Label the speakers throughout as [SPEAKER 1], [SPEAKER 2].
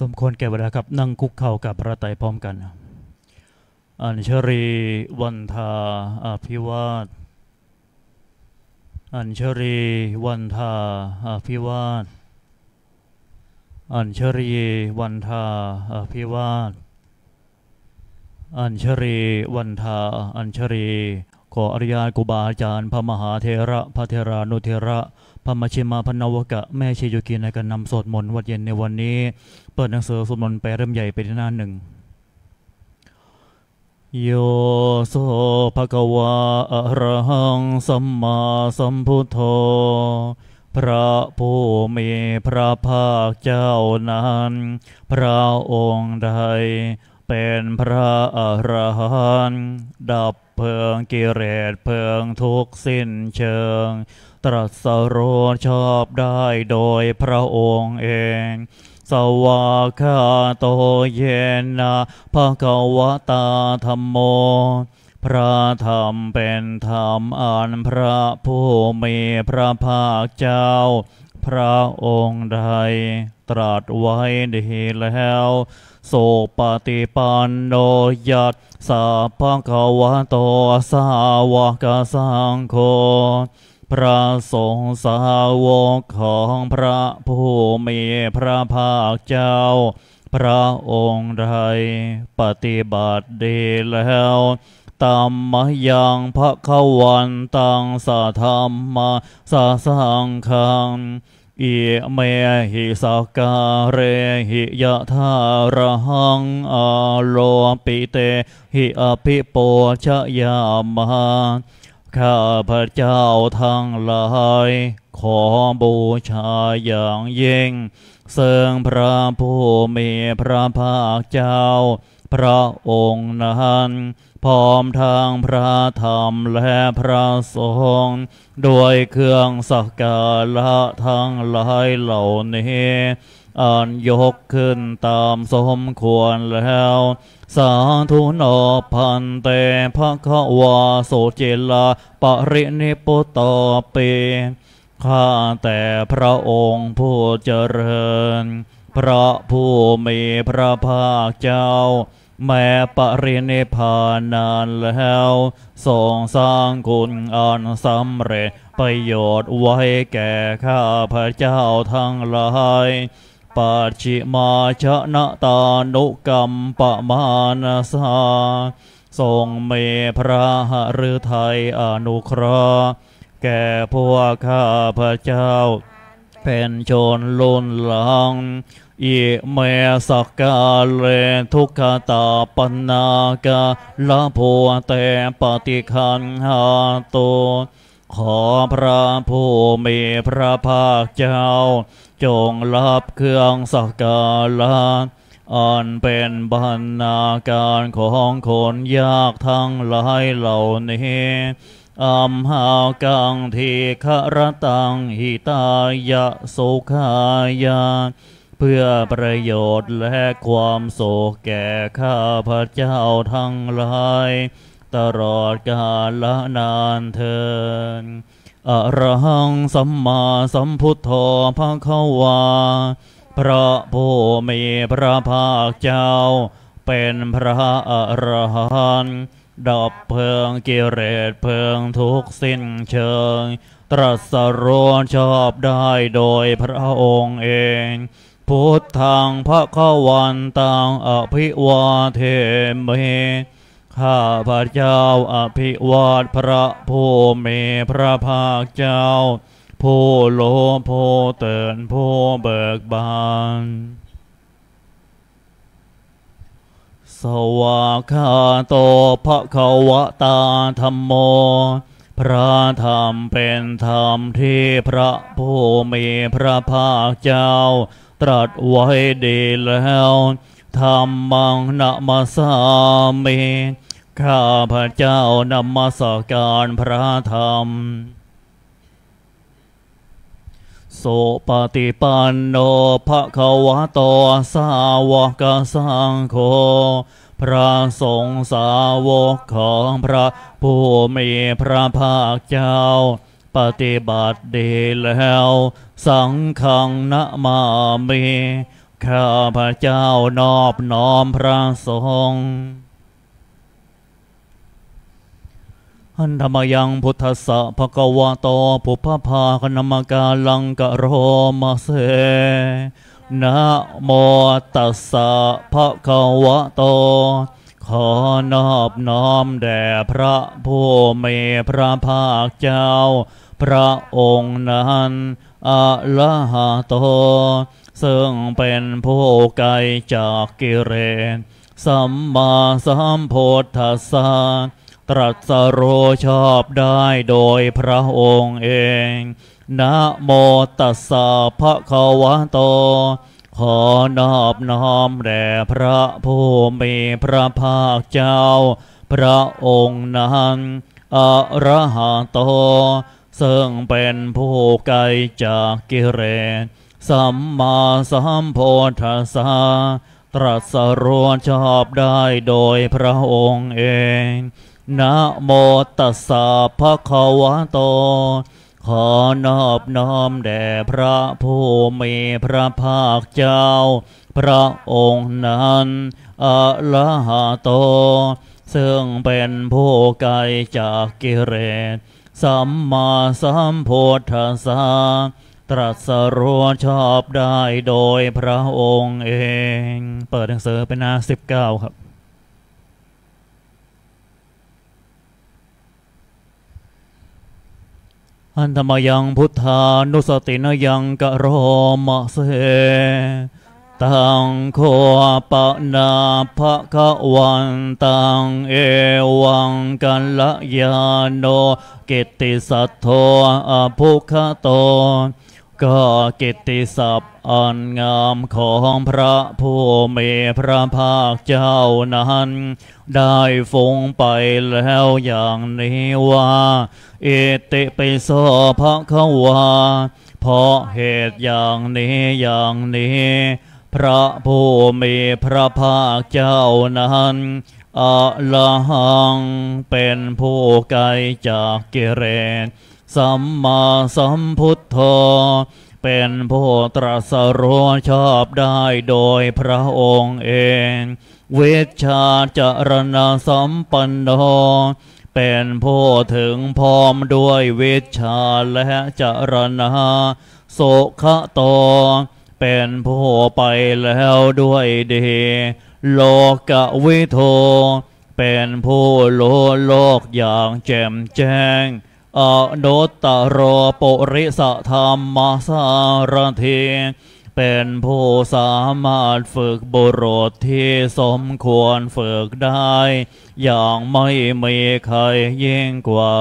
[SPEAKER 1] สมควรแก่เวลาครับนั่งคุกเข่ากับพระไตรพร้อมกัน อัญชรีวันทาอภิวาท อัญชรีวันทาอภิวาท อัญชรีวันทาอภิวาท อัญชรีวันทาอัญชรีขออริยากุบาอาจารย์ พระมหาเทระพระเทรานุเทระ พระมชิมาพนวกะแม่ชียุกินในการนำสวดมนต์วัดเย็นในวันนี้ เปิดหนังสือสวดมนต์แปลเริ่มใหญ่ไปที่หน้าหนึ่งโยโสภะคะวะอะระหังสัมมาสัมพุทโธพระผู้มีพระภาคเจ้านั้น พระองค์ใดเป็นพระอรหันต์ดับเพลิงกิเลสเพลิงทุกข์สิ้นเชิง ตรัสรู้ชอบได้โดยพระองค์เอง สวากขาโตเยนะภะคะวะตาธรรมโม พระธรรมเป็นธรรมอันพระผู้มีพระภาคเจ้า พระองค์ใดตรัสไว้ดีแล้วโสปฏิปันโนยัตสาภะคะวะโตสาวกสังโฆ พระสงฆ์สาวกของพระผู้มีพระภาคเจ้า พระองค์ใดปฏิบัติดีแล้วตัมมยังพระขวันตังสะธรรมะสะสังขังอิเมหิสกการหิยะธาระหังอาโลปิเตหิอภิโปชยามา ข้าพระเจ้าทั้งหลาย ขอบูชาอย่างยิ่ง เสื่งพระผู้มีพระภาคเจ้า พระองค์นั้นพร้อมทางพระธรรมและพระสงฆ์ด้วยเครื่องสักการะทั้งหลายเหล่านี้ อันยกขึ้นตามสมควรแล้ว สาธุโนพันเตภะคะวาโสเจลาปรินิพุตตเปข้าแต่พระองค์ผู้เจริญ พระผู้มีพระภาคเจ้า แม้ปรินิพานนานแล้วทรงสร้างคุณอันสำเร็จประโยชน์ไว้แก่ข้าพระเจ้าทั้งหลาย ปัจฉิมาชนะตานุกรรมปะมานาสาทรงเมพระหฤทัยอนุเคราะห์แก่พวกข้าพระเจ้า เป็นชนลุนหลังอิเมสักกาเลทุกขตาปนากาละพัวแต่ปฏิคันหาโตขอพระผู้มีพระภาคเจ้า จงรับเครื่องสักการะอันเป็นบรรณาการของคนยากทั้งหลายเหล่านี้อัมหากังทีฆรตังหิตายะสุขายา เพื่อประโยชน์และความโศกแก่ข้าพระเจ้าทั้งหลาย ตลอดกาลนานเทิน อะระหังสัมมาสัมพุทโธภะคะวา พระผู้มีพระภาคเจ้า เป็นพระอรหันต์ดับเพลิงกิเลสเพลิงทุกสิ้นเชิง ตรัสรู้ชอบได้โดยพระองค์เองพุทธังพระขวันตังอภิวาเทเม ข้าพระเจ้าอภิวาทพระผู้มีพระภาคเจ้า ผู้โลผู้เตือนผู้เบิกบาน สวากขาโตภะคะวตาธรรมโม พระธรรมเป็นธรรมที่พระผู้มีพระภาคเจ้า ตรัสไว้ดีแล้ว ธรรมังนมาสามิข้าพระเจ้านมาสการพระธรรม โสปฏิปันโนภะคะวะโตสาวกสังโฆพระสงฆ์สาวกของพระผู้มีพระภาคเจ้า ปฏิบัติดีแล้ว สังฆังนะมามิ ข้าพระเจ้านอบน้อมพระสงฆ์อันธรรมยังพุทธสะภะคะวะโตปุพพภาคณมกาลังกะโรมาเสนะโมตัสสะภะคะวะโต ขอนอบน้อมแด่พระผู้มีพระภาคเจ้า พระองค์นั้นอะละหะโต ซึ่งเป็นผู้ไกลจากกิเลสสัมมาสัมพุทธัสสะตรัสรู้ชอบได้โดยพระองค์เอง นะโมตัสสะภะคะวะโต ขอนอบน้อมแด่พระผู้มีพระภาคเจ้า พระองค์นั้นอระหะโต ซึ่งเป็นผู้ไกลจากกิเลส สัมมาสัมพุทธัสสะตรัสรู้ชอบได้โดยพระองค์เอง นะโมตัสสะภะคะวะโต ขอนอบน้อมแด่พระผู้มีพระภาคเจ้า พระองค์นั้นอะละหะโต ซึ่งเป็นผู้ไกลจากกิเลสสัมมาสัมพุทธัสสะ ตรัสรู้ชอบได้โดยพระองค์เอง เปิดหนังสือเป็นหน้าสิบเก้าครับ อันธรรมยังพุทธานุสตินยังกะโรมะเสตังโคปะนาภะคะวันตังเอวังกัลยาโนกิตติสัทโทอภุคะโต ก็กิตติศัพท์อันงามของพระผู้มีพระภาคเจ้านั้น ได้ฟงไปแล้วอย่างนี้ว่า เอติปิโสภะคะวาเพราะเหตุอย่างนี้อย่างนี้ พระผู้มีพระภาคเจ้านั้นอลหังเป็นผู้ไกลจากกิเลส สัมมาสัมพุทโธเป็นผู้ตรัสรู้ชอบได้โดยพระองค์เอง เวชชาจรณสัมปันโนเป็นผู้ถึงพร้อมด้วยเวชชาและจรณาโสขะโต เป็นผู้ไปแล้วด้วยดีโลกวิโท เป็นผู้โลโลกอย่างแจ่มแจ้ง อนุตตรปุริสธรรมสารทีเป็นผู้สามารถฝึกบุรุษที่สมควรฝึกได้ อย่างไม่มีใครยิ่งกว่า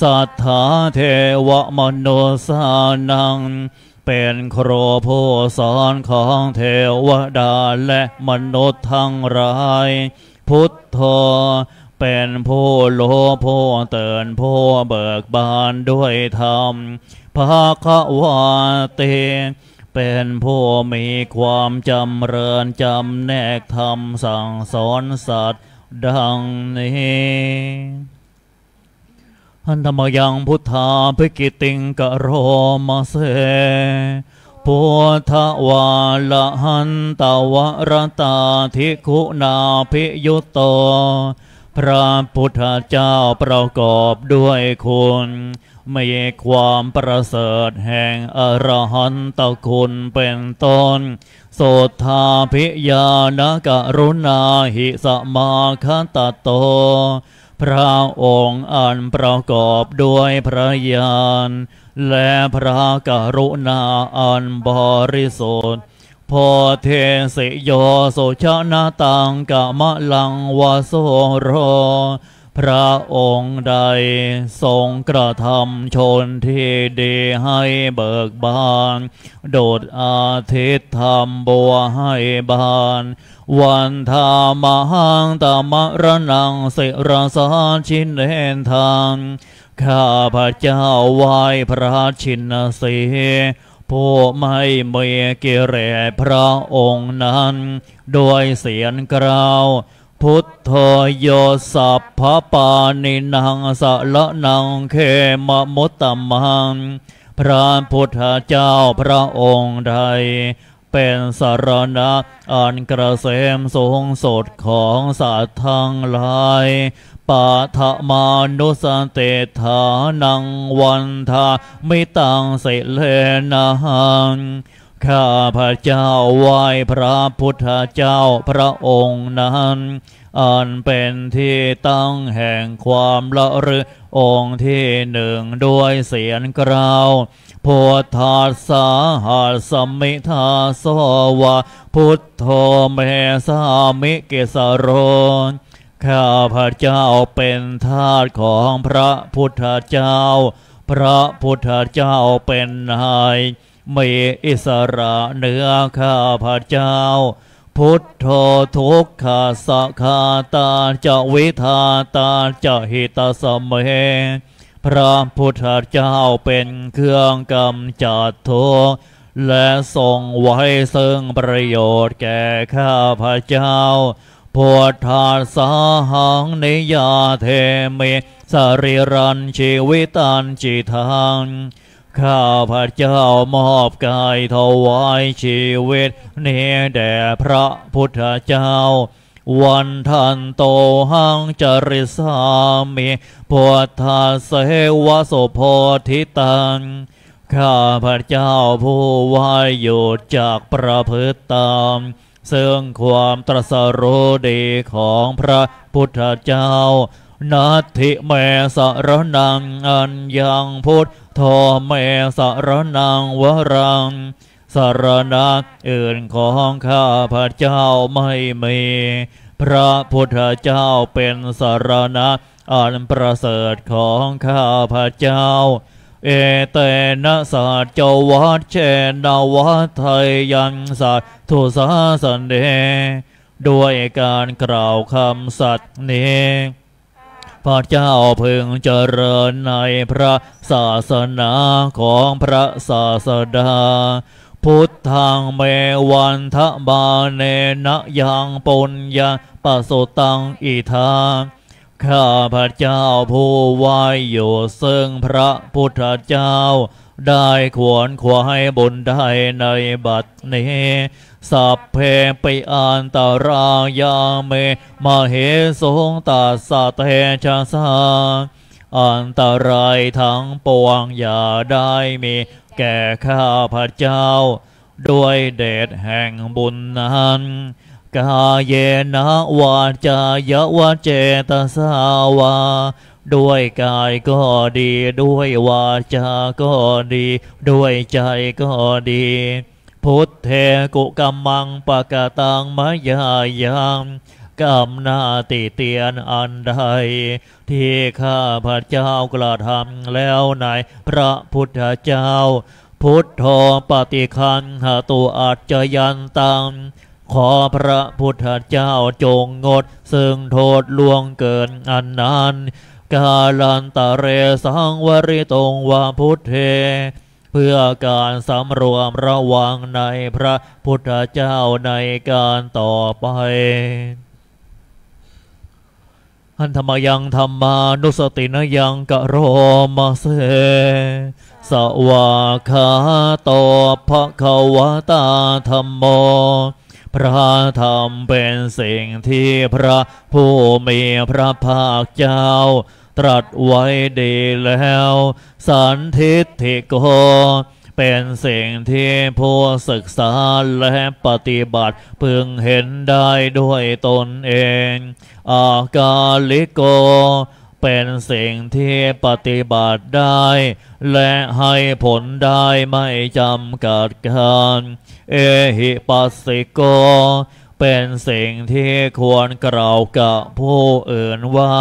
[SPEAKER 1] สัทธาเทวมนุสานัง เป็นครูผู้สอนของเทวดาและมนุษย์ทั้งหลาย พุทธ เป็นผู้โลผู้เตือนผู้เบิกบานด้วยธรรมภาควาเต เป็นผู้มีความจำเริญจำแนกธรรมสั่งสอนสัตว์ดังนี้อันธรรมยังพุทธาภิกิติงกะโรมาเสพุทธวาละหันตวรตาทิคุนาภิยุตโต พระพุทธเจ้าประกอบด้วยคุณมีความประเสริฐแห่งอรหันตคุณเป็นต้นโสธาภิยานกรุณาหิสมาคตโต พระองค์อันประกอบด้วยพระญาณและพระกรุณาอันบริสุทธิ์ โพเทสิโยโสชนะตังกะมะลังวาโสโร พระองค์ใดทรงกระทำชนที่ดีให้เบิกบาน โดดอาทิตย์ทำบัวให้บาน วันธามหังตมรนังสิรสาชินเนนทางข้าพระเจ้าไหวพระชินสี ผู้ไม่มีกิเลสพระองค์นั้น ด้วยเสียงกล่าว พุทโธโยสัพพปานินังสะละนังเขมมุตตมัง พระพุทธเจ้าพระองค์ใด เป็นสารณะอันกระเสมสูงสุดของสัตว์ทั้งหลายปัทมานุสเตธานังวันทาไม่ตังสิเลนังข้าพระเจ้าไหวพระพุทธเจ้าพระองค์นั้น อันเป็นที่ตั้งแห่งความละรึองค์ที่หนึ่งด้วยเสียงกราวพุทธาสาหัสมิทาสวะ พุทโธเมสามิเกสโรข้าพระเจ้าเป็นทาสของพระพุทธเจ้า พระพุทธเจ้าเป็นนายมีอิสระเหนือข้าพระเจ้า พุทโธทุกขาสคาตาจะวิทาตาจะหิตสเมพระพุทธเจ้าเป็นเครื่องกำจัดทุกข์และทรงไว้ซึ่งประโยชน์แก่ข้าพระเจ้าพุทธาสาหังนิยาเทเมสริรันชีวิตันจิทัง ข้าพระเจ้ามอบกายถวายชีวิตนี้แด่พระพุทธเจ้า วันทันโตหังจริสามิพุทธาเสวะโสโพธิตังข้าพระเจ้าผู้วายหยุดจากประพฤติตาม ซึ่งความตรัสรู้ดีของพระพุทธเจ้านัตถิเมสรนังอัญญังพุทธ โธเมสรนังวรังสารณะอื่นของข้าพระเจ้าไม่มี พระพุทธเจ้าเป็นสารณะอันประเสริฐของข้าพระเจ้า เอเตนะสัจวัตเชนวัตไทยันสัตทุสาสันเดด้วยการกล่าวคำสัตย์นี้ พระเจ้าพึงเจริญในพระศาสนาของพระศาสดา พุทธังเมวันทะบาเนนะยังปุญญาปสุตังอิทาข้าพระเจ้าผู้วายอยู่ซึ่งพระพุทธเจ้า ได้ขวนขวายบุญได้ในบัดนี้สัพเพปิอันตรายาเมมาเหสงตาสะเตชะสาอันตรายทั้งปวงอย่าได้มีแก่ข้าพระเจ้า ด้วยเดชแห่งบุญนั้นกาเยนะวาจายวาเจตสาวา ด้วยกายก็ดี ด้วยวาจาก็ดี ด้วยใจก็ดี พุทธเทกุกัมมังปะกะตังมายายังกรรมนาติเตียนอันใด ที่ข้าพระเจ้ากระทำแล้วในพระพุทธเจ้า พุทโธปฏิคันหาตัวอัจจยันตังขอพระพุทธเจ้าจงงด ซึ่งโทษล่วงเกินอันนั้น กาลันตะเรสังวริตงวาพุทเท เพื่อการสำรวมระวังในพระพุทธเจ้าในการต่อไปอันธรรมยังธรรมานุสตินยังกะโรมาเสสวาคาโตภะคะวะตาธรรมโม พระธรรมเป็นสิ่งที่พระผู้มีพระภาคเจ้า ตรัสไว้ดีแล้ว สันทิฏฐิโก เป็นสิ่งที่ผู้ศึกษาและปฏิบัติพึงเห็นได้ด้วยตนเอง อากาลิโกเป็นสิ่งที่ปฏิบัติได้ และให้ผลได้ไม่จำกัดการ เอหิปัสสิโก เป็นสิ่งที่ควรกล่าวกับผู้อื่นว่า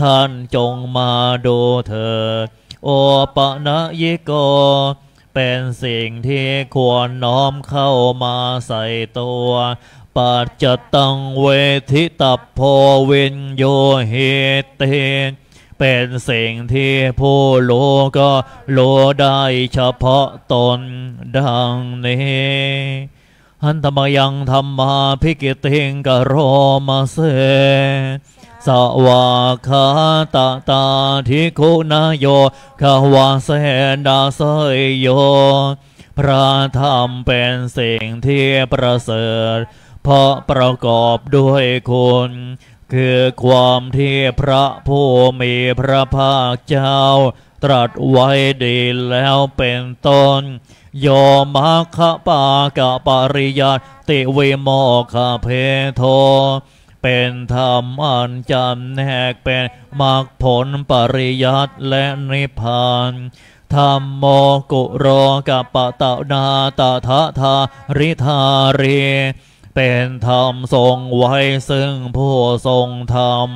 [SPEAKER 1] ท่านจงมาดูเถิดโอปะนะยิโก เป็นสิ่งที่ควรน้อมเข้ามาใส่ตัวปัจจตังเวทิตัพโพวินโยเหเต เป็นสิ่งที่ผู้รู้ก็รู้ได้เฉพาะตนดังนี้หันธรรมยังธรรมาพิกิติงกโรมาเสสวาคาตาตาทิคุณาโยขวาเสดาเสยโย พระธรรมเป็นสิ่งที่ประเสริฐ เพราะประกอบด้วยคุณ คือความที่พระผู้มีพระภาคเจ้า ตรัสไว้ดีแล้วเป็นต้นโยมัคคะปากะปริยัติวิโมคคเพโท เป็นธรรมอันจำแนกเป็นมรรคผลปริยัติและนิพพานธรรมโมกุโรกัปะตะนาตถาทาริธาเร เป็นธรรมทรงไว้ซึ่งผู้ทรงธรรม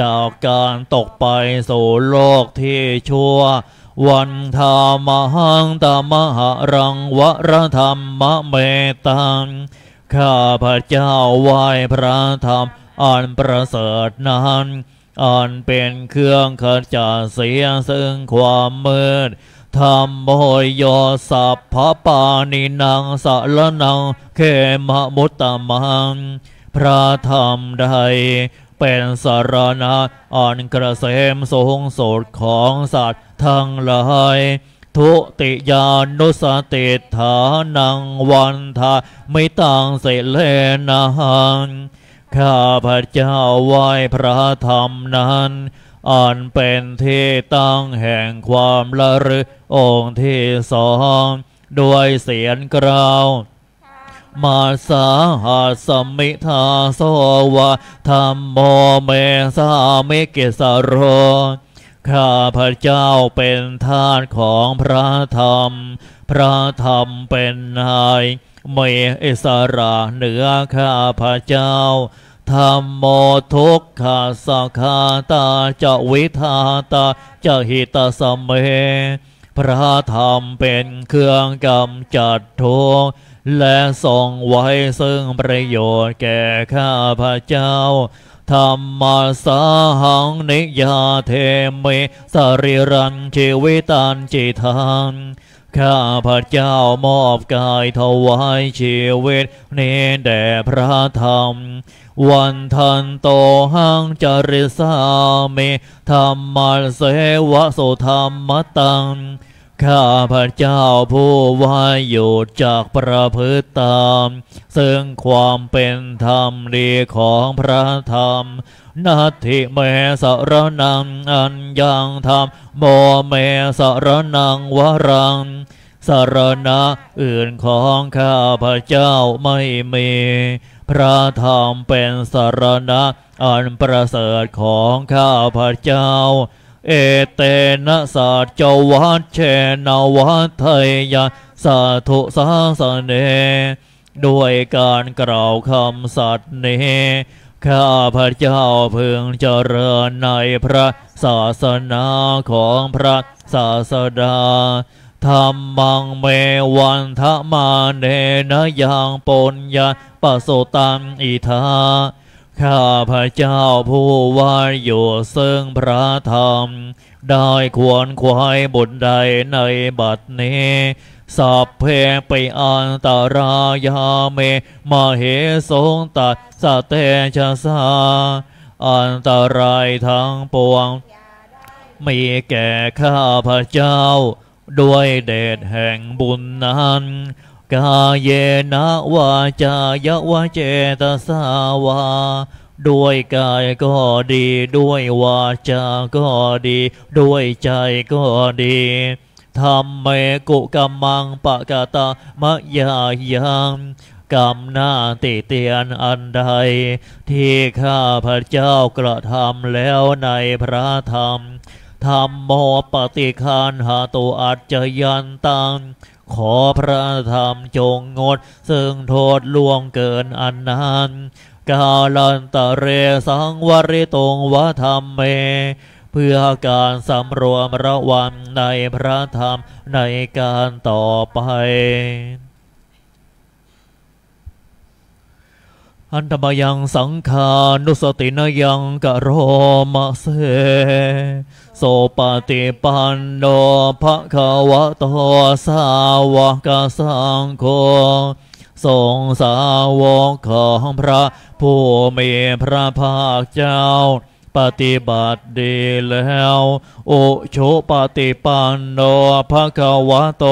[SPEAKER 1] จากการตกไปสู่โลกที่ชั่ว วันธามหังตมหรังวรธรรมเมตังข้าพระเจ้าไหว้พระธรรมอันประเสริฐนั้นอันเป็นเครื่องขจัดเสียซึ่งความมืด ธรรมโมโยสัพพปานินางสารนังเขมมุตตมัง พระธรรมใดเป็นสารณะอันกระเสมสูงสุดของสัตว์ทั้งหลายทุติยานุสติฐานังวันทาไม่ต่างเสเลนังข้าพระเจ้าไหวพระธรรมนั้น อันเป็นที่ตั้งแห่งความละลึองค์ที่สองด้วยเสียงกล่าวมาสาหัสมิทาโสวะธรรมโมเมสามิกิสโรข้าพระเจ้าเป็นทาสของพระธรรม พระธรรมเป็นนายไม่อิสระเหนือข้าพระเจ้า ธรรมโมทุกขาสาคาตาจะวิทาตาจะหิตาสมเมพระธรรมเป็นเครื่องกำจัดทุกข์และทรงไว้ซึ่งประโยชน์แก่ข้าพระเจ้าธรรมสาหังนิยาเทมิสริรันชีวิตันจิทัง ข้าพระเจ้ามอบกายถวายชีวิตนี้แด่พระธรรม วันทันโตหังจริสามิธรรมเสวะสุธรรมตัง ข้าพระเจ้าผู้วายอยู่จากประพฤติตาม ซึ่งความเป็นธรรมดีของพระธรรมนัตถิเมสรนังอันยังธรรมโมเมสรนังวรังสารณะอื่นของข้าพระเจ้าไม่มี พระธรรมเป็นสารณะอันประเสริฐของข้าพระเจ้า เอเตนะสัจวัชเชนวัฏไทยาสาธุสาสเนด้วยการกล่าวคำสัตย์นี้ข้าพระเจ้าพึงเจริญในพระศาสนาของพระศาสดาธรรมังเมวันทมาเนนะยังปนยาปโสตังอิทา ข้าพระเจ้าผู้ว่าอยู่ซึ่งพระธรรม ได้ควรควายบุญใดในบัดนี้สัพเพไปอันตรายาเมมาเหสงตัดสเตชะสาอันตรายทั้งปวง มีแก่ข้าพระเจ้า ด้วยเดชแห่งบุญนั้น กาเยนะวาจายวะเจตสาวา ด้วยกายก็ดี ด้วยวาจาก็ดี ด้วยใจก็ดีธรรมเมกุกัมมังปะกะตามะยายังกรรมหน้าติเตียนอันใด ที่ข้าพระเจ้ากระทำแล้วในพระธรรมธรรมโมปฏิคันหาตุอัจจยันตัง ขอพระธรรมจงงด ซึ่งโทษล่วงเกินอันนั้นกาลันตะเรสังวริตงวธรรมเม เพื่อการสำรวมระวังในพระธรรมในการต่อไปอันตมยังสังขานุสตินยังกะโรมะเส โสปฏิปันโนภะคะวะโตสาวกสังโฆทรงสาวกของพระผู้มีพระภาคเจ้า ปฏิบัติดีแล้วโอโชปฏิปันโนภะคะวะโต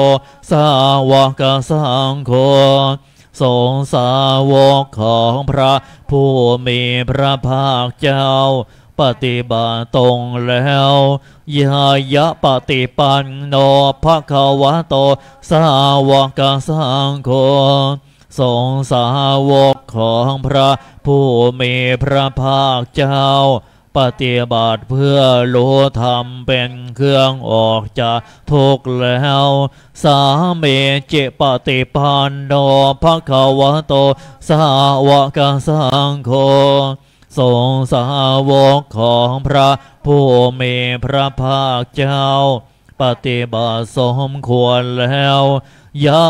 [SPEAKER 1] สาวกสังโฆสงสาวกของพระผู้มีพระภาคเจ้า ปฏิบัติตรงแล้วยายะปฏิปันโนภะคะวะโต สาวกสังโฆสงสาวกของพระผู้มีพระภาคเจ้า ปฏิบัติเพื่อรู้ธรรมเป็นเครื่องออกจากทุกข์แล้ว สาเมจิปฏิปันโนภะคะวะโต สาวกสังโฆ สงสาวกของพระผู้มีพระภาคเจ้า ปฏิบัติสมควรแล้ว ยะ